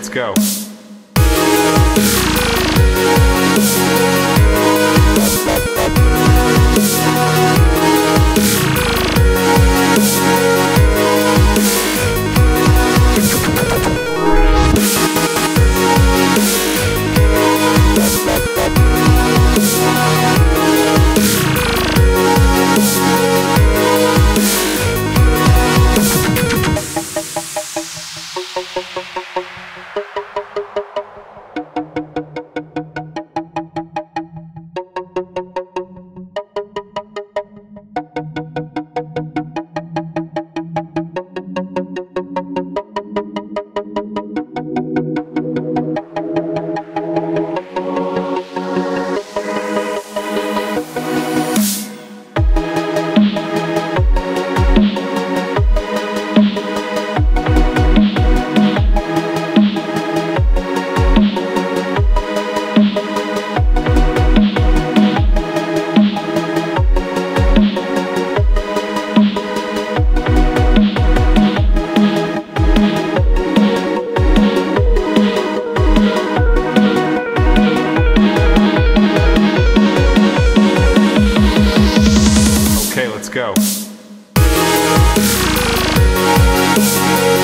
Let's go. Música